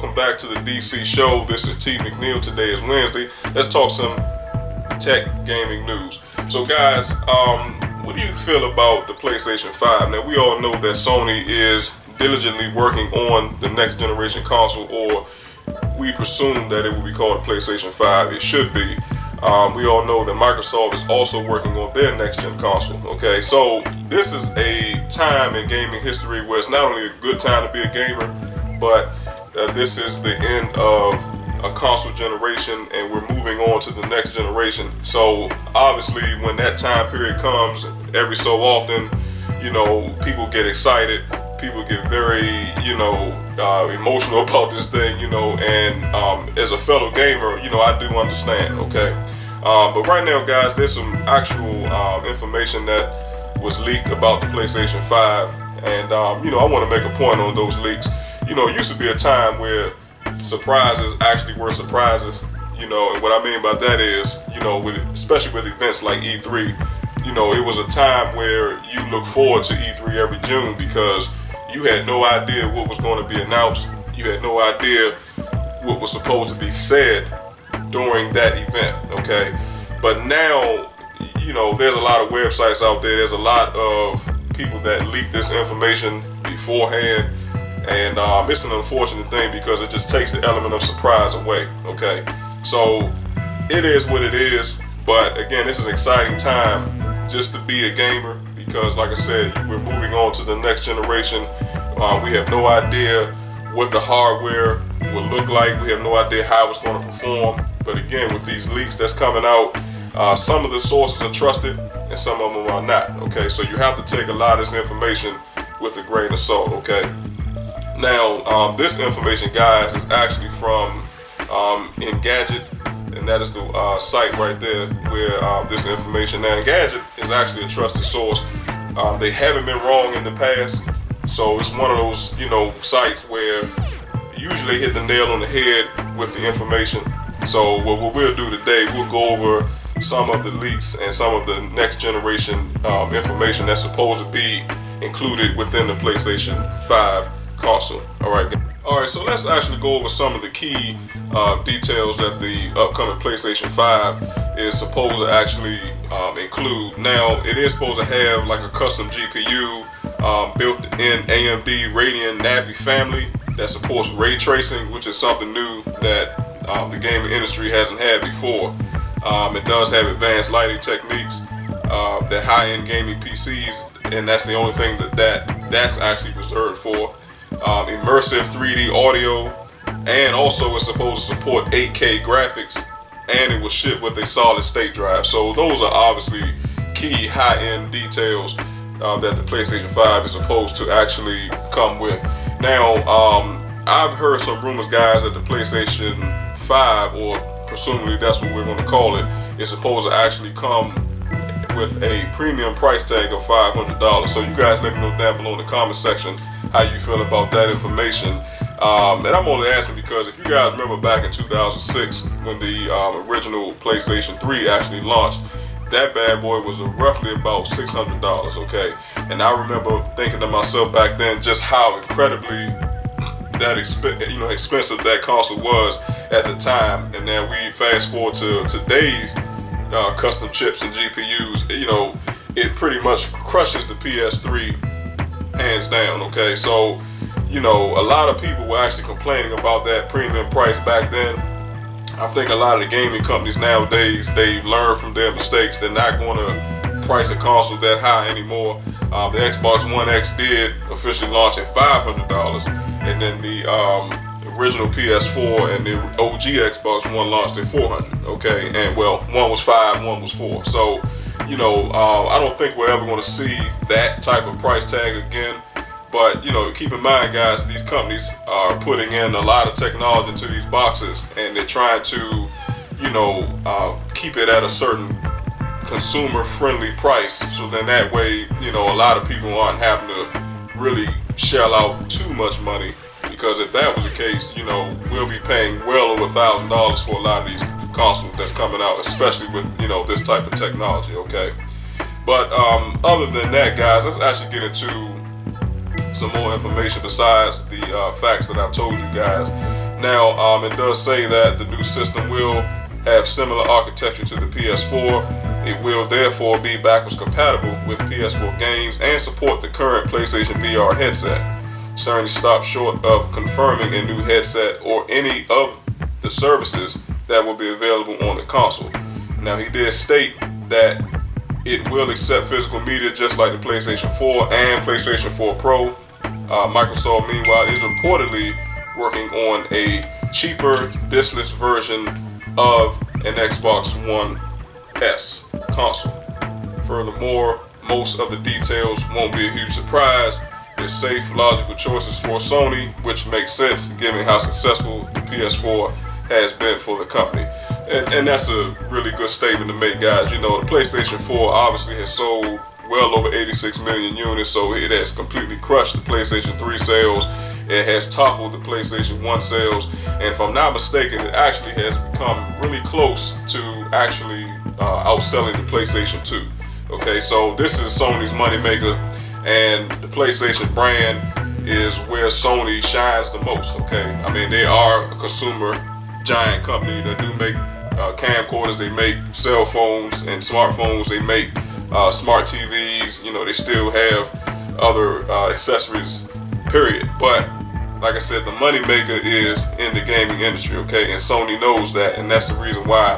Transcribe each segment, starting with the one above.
welcome back to the DC show. This is T McNeil. Today is Wednesday. Let's talk some tech gaming news. So, guys, um, what do you feel about the PlayStation 5? Now, we all know that Sony is diligently working on the next generation console, or we presume that it will be called PlayStation 5. It should be. Um, we all know that Microsoft is also working on their next gen console. Okay, so this is a time in gaming history where it's not only a good time to be a gamer, but uh, this is the end of a console generation and we're moving on to the next generation. So obviously, when that time period comes, every so often, you know, people get excited. People get very, you know, uh, emotional about this thing, you know, and um, as a fellow gamer, you know, I do understand, okay? Um, but right now, guys, there's some actual um, information that was leaked about the PlayStation 5, and, um, you know, I want to make a point on those leaks. You know, it used to be a time where surprises actually were surprises, you know, and what I mean by that is, you know, with especially with events like E3, you know, it was a time where you look forward to E3 every June because you had no idea what was going to be announced. You had no idea what was supposed to be said during that event, okay? But now, you know, there's a lot of websites out there. There's a lot of people that leak this information beforehand. And um, it's an unfortunate thing because it just takes the element of surprise away, okay? So it is what it is. But again, this is an exciting time just to be a gamer because, like I said, we're moving on to the next generation. Uh, we have no idea what the hardware will look like. We have no idea how it's going to perform. But again, with these leaks that's coming out, uh, some of the sources are trusted and some of them are not. Okay, so you have to take a lot of this information with a grain of salt. Okay. Now, um, this information, guys, is actually from um, Engadget and that is the uh, site right there where uh, this information. Now, Engadget is actually a trusted source. Um, they haven't been wrong in the past, so it's one of those you know sites where usually hit the nail on the head with the information. So what, we'll do today, we'll go over some of the leaks and some of the next generation um, information that's supposed to be included within the PlayStation 5 console. All right. All right, so let's actually go over some of the key uh, details that the upcoming PlayStation 5 is supposed to actually um, include. Now, it is supposed to have like a custom GPU um, built in AMD Radeon Navi family that supports ray tracing, which is something new that um, the gaming industry hasn't had before. Um, it does have advanced lighting techniques uh, that high-end gaming PCs, and that's the only thing that, that that's actually reserved for um, immersive 3D audio, and also it's supposed to support 8K graphics, and it will ship with a solid state drive. So those are obviously key high-end details uh, that the PlayStation 5 is supposed to actually come with. Now, um, I've heard some rumors, guys, that the PlayStation 5, or presumably that's what we're going to call it, is supposed to actually come with a premium price tag of $500. So you guys let me know down below in the comment section how you feel about that information. Um, and I'm only asking because if you guys remember back in 2006 when the um, original PlayStation 3 actually launched, that bad boy was roughly about $600, okay? And I remember thinking to myself back then just how incredibly that exp- you know expensive that console was at the time. And then we fast forward to today's uh, custom chips and GPUs, you know, it pretty much crushes the PS3 hands down. Okay, so you know, a lot of people were actually complaining about that premium price back then. I think a lot of the gaming companies nowadays they learn from their mistakes. They're not going to price a console that high anymore. Um, the Xbox One X did officially launch at $500, and then the um, original PS4 and the OG Xbox One launched at 400. Okay, and well, one was five, one was four. So you know, uh, I don't think we're ever going to see that type of price tag again. But you know, keep in mind, guys, these companies are putting in a lot of technology into these boxes, and they're trying to, you know, uh, keep it at a certain consumer-friendly price. So then that way, you know, a lot of people aren't having to really shell out too much money. Because if that was the case, you know, we'll be paying well over thousand dollars for a lot of these consoles that's coming out, especially with you know this type of technology. Okay, but um, other than that, guys, let's actually get into some more information besides the uh, facts that I told you guys. Now, um, it does say that the new system will have similar architecture to the PS4. It will therefore be backwards compatible with PS4 games and support the current PlayStation VR headset. Sony stopped short of confirming a new headset or any of the services that will be available on the console. Now, he did state that it will accept physical media just like the PlayStation 4 and PlayStation 4 Pro. Uh, Microsoft, meanwhile, is reportedly working on a cheaper diskless version of an Xbox One S console. Furthermore, most of the details won't be a huge surprise. They're safe, logical choices for Sony, which makes sense given how successful the PS4 has been for the company. And, and that's a really good statement to make, guys. You know, the PlayStation 4 obviously has sold well over 86 million units, so it has completely crushed the PlayStation 3 sales. It has toppled the PlayStation 1 sales, and if I'm not mistaken, it actually has become really close to actually uh, outselling the PlayStation 2. Okay, so this is Sony's moneymaker, and the PlayStation brand is where Sony shines the most. Okay, I mean they are a consumer giant company that do make uh, camcorders, they make cell phones and smartphones, they make uh, smart TVs. You know, they still have other uh, accessories. Period. But like I said, the money maker is in the gaming industry. Okay, and Sony knows that, and that's the reason why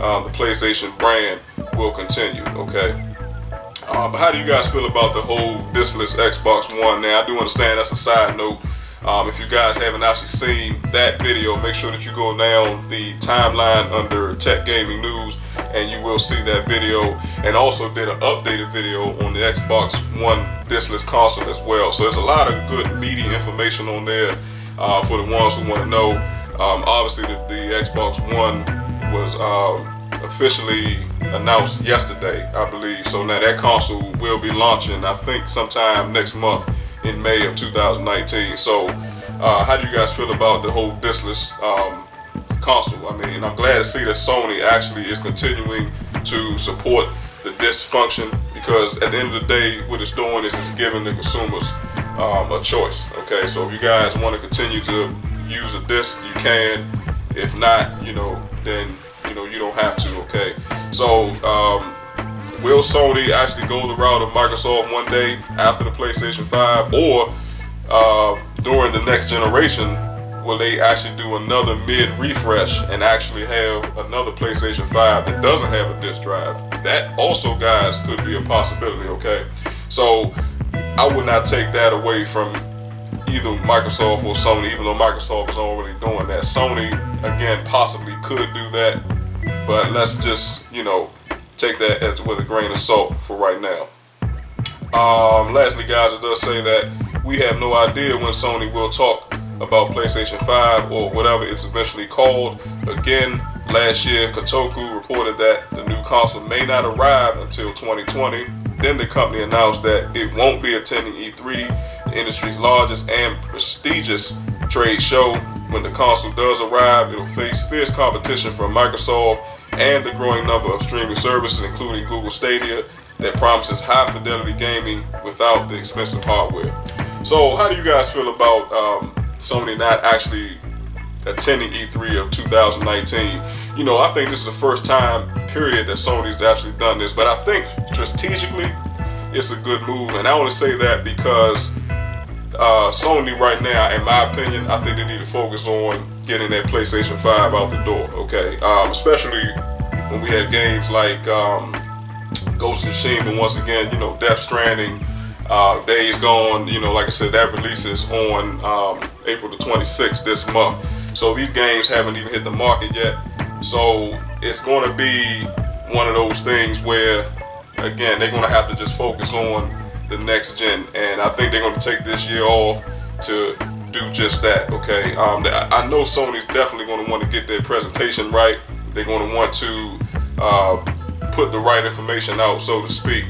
um, the PlayStation brand will continue. Okay. Uh, but how do you guys feel about the whole diskless Xbox One? Now, I do understand that's a side note. Um, if you guys haven't actually seen that video, make sure that you go down the timeline under Tech Gaming News and you will see that video. And also did an updated video on the Xbox One diskless console as well. So there's a lot of good media information on there uh, for the ones who want to know. Um, obviously, the, the, Xbox One was um, officially announced yesterday, I believe. So now that console will be launching, I think, sometime next month in May of 2019. So, uh, how do you guys feel about the whole diskless um, console? I mean, I'm glad to see that Sony actually is continuing to support the disc function because at the end of the day, what it's doing is it's giving the consumers um, a choice. Okay, so if you guys want to continue to use a disc, you can. If not, you know, then know you don't have to. Okay, so um, will Sony actually go the route of Microsoft one day after the PlayStation 5 or uh, during the next generation will they actually do another mid refresh and actually have another PlayStation 5 that doesn't have a disk drive? That also guys could be a possibility okay? So I would not take that away from either Microsoft or Sony even though Microsoft is already doing that. Sony again possibly could do that but let's just you know take that as, with a grain of salt for right now. Um, lastly, guys, it does say that we have no idea when Sony will talk about PlayStation 5 or whatever it's eventually called. Again, last year, Kotaku reported that the new console may not arrive until 2020. Then the company announced that it won't be attending E3, the industry's largest and prestigious trade show. When the console does arrive, it'll face fierce competition from Microsoft and the growing number of streaming services, including Google Stadia, that promises high fidelity gaming without the expensive hardware. So, how do you guys feel about um, Sony not actually attending E3 of 2019? You know, I think this is the first time, period, that Sony's actually done this, but I think strategically, it's a good move, and I only say that because uh, Sony right now, in my opinion, I think they need to focus on getting that PlayStation 5 out the door, okay? Um, especially when we have games like um, Ghost of Tsushima, once again, you know, Death Stranding, uh, Days Gone, you know, like I said, that releases on um, April the 26th this month. So these games haven't even hit the market yet. So it's going to be one of those things where, again, they're going to have to just focus on the next gen. And I think they're going to take this year off to do just that. Okay, um, I know Sony's definitely going to want to get their presentation right. They're going to want to uh, put the right information out, so to speak,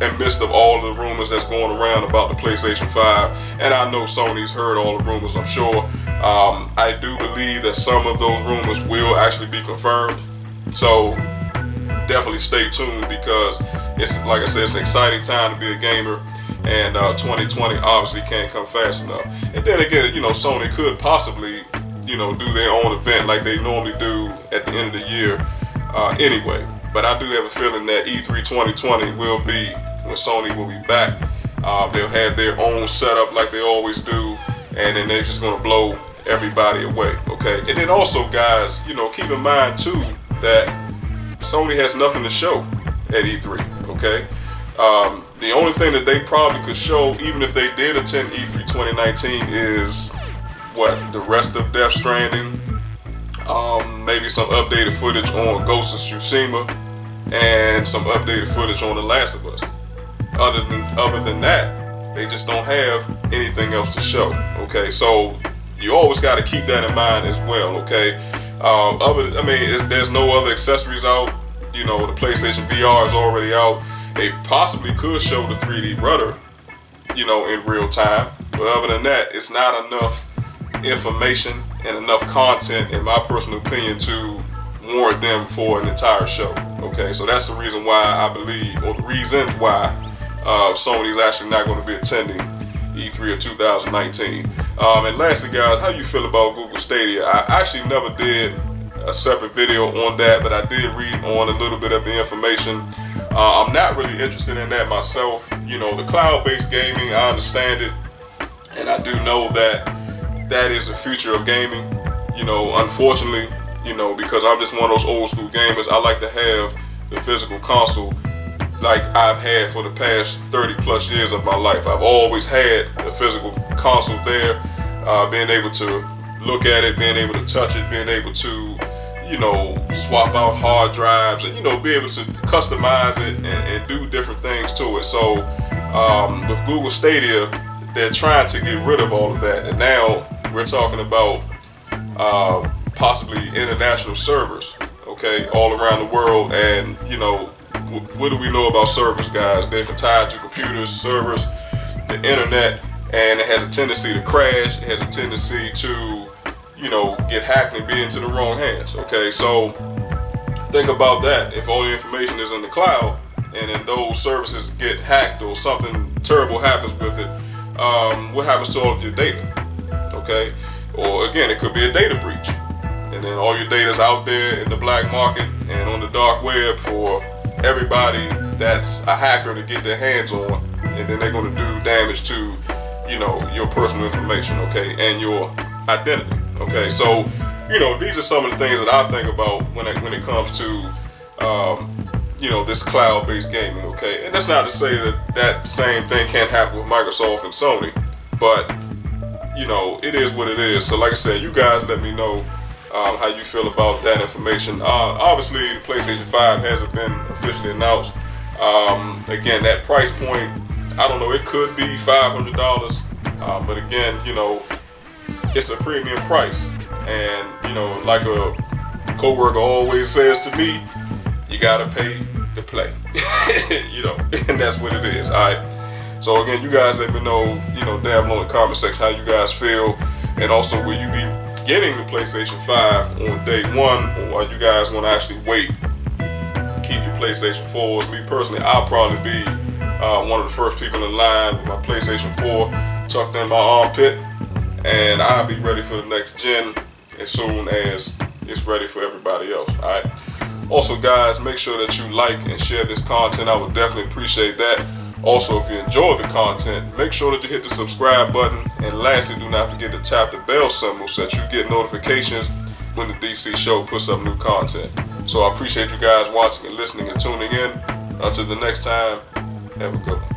in midst of all the rumors that's going around about the PlayStation 5. And I know Sony's heard all the rumors, I'm sure. Um, I do believe that some of those rumors will actually be confirmed. So definitely stay tuned because it's like I said, it's an exciting time to be a gamer and uh, 2020 obviously can't come fast enough. And then again, you know, Sony could possibly you know, do their own event like they normally do at the end of the year uh, anyway. But I do have a feeling that E3 2020 will be when Sony will be back. Uh, they'll have their own setup like they always do, and then they're just going to blow everybody away. Okay, and then also, guys, you know, keep in mind too that Sony has nothing to show at E3. Okay, um, the only thing that they probably could show, even if they did attend E3 2019, is what the rest of Death Stranding, um, maybe some updated footage on Ghost of Tsushima, and some updated footage on The Last of Us. Other than other than that, they just don't have anything else to show. Okay, so you always got to keep that in mind as well. Okay, um, other I mean, there's no other accessories out. You know, the PlayStation VR is already out. They possibly could show the 3D rudder, you know, in real time. But other than that, it's not enough information and enough content, in my personal opinion, to warrant them for an entire show. Okay, so that's the reason why I believe, or the reasons why uh, Sony's actually not going to be attending E3 of 2019. Um, and lastly, guys, how do you feel about Google Stadia? I actually never did a separate video on that, but I did read on a little bit of the information. Uh, I'm not really interested in that myself. You know, the cloud-based gaming, I understand it, and I do know that that is the future of gaming. You know, unfortunately, you know, because I'm just one of those old school gamers, I like to have the physical console like I've had for the past 30 plus years of my life. I've always had the physical console there, uh, being able to look at it, being able to touch it, being able to, you know, swap out hard drives and, you know, be able to customize it and, and do different things to it. So um, with Google Stadia, they're trying to get rid of all of that. And now we're talking about uh, possibly international servers, okay, all around the world. And, you know, what do we know about servers, guys? They're tied to computers, servers, the internet, and it has a tendency to crash. It has a tendency to, you know, get hacked and be into the wrong hands. Okay, so think about that. If all the information is in the cloud, and then those services get hacked or something terrible happens with it, um, what happens to all of your data? Okay, or again, it could be a data breach, and then all your data is out there in the black market and on the dark web for everybody that's a hacker to get their hands on, and then they're going to do damage to, you know, your personal information, okay, and your identity, okay. So, you know, these are some of the things that I think about when it when it comes to, um, you know, this cloud-based gaming, okay. And that's not to say that that same thing can't happen with Microsoft and Sony, but you know, it is what it is. So, like I said, you guys let me know um, how you feel about that information. Uh, obviously, the PlayStation 5 hasn't been officially announced. Um, again, that price point, I don't know, it could be $500. Uh, but again, you know, it's a premium price. And, you know, like a coworker always says to me, you gotta pay to play. you know, and that's what it is. All right. So again, you guys let me know, you know, down below in the comment section how you guys feel, and also will you be getting the PlayStation 5 on day one, or you guys going to actually wait, keep your PlayStation 4s? Me personally, I'll probably be uh, one of the first people in line with my PlayStation 4 tucked in my armpit, and I'll be ready for the next gen as soon as it's ready for everybody else. All right. Also, guys, make sure that you like and share this content. I would definitely appreciate that. Also, if you enjoy the content, make sure that you hit the subscribe button. And lastly, do not forget to tap the bell symbol so that you get notifications when the DC show puts up new content. So I appreciate you guys watching and listening and tuning in. Until the next time, have a good one.